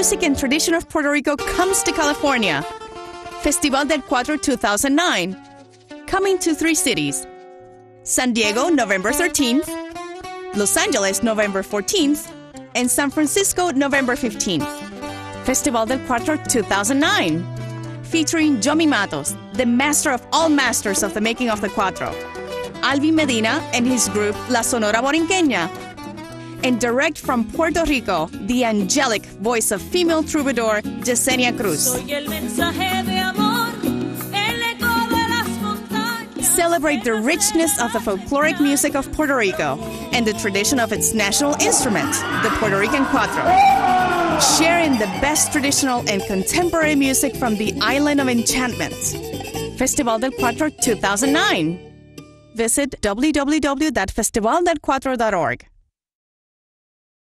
music and tradition of Puerto Rico comes to California. Festival del Cuatro 2009. Coming to three cities San Diego, November 13th, Los Angeles, November 14th, and San Francisco, November 15th. Festival del Cuatro 2009. Featuring Yomi Matos, the master of all masters of the making of the Cuatro. Alvin Medina and his group La Sonora Borinqueña. And direct from Puerto Rico, the angelic voice of female troubadour Yezenia Cruz. Celebrate the richness of the folkloric music of Puerto Rico and the tradition of its national instrument, the Puerto Rican Cuatro. Share in the best traditional and contemporary music from the Island of Enchantment. Festival del Cuatro 2009. Visit www.festivaldelcuatro.org.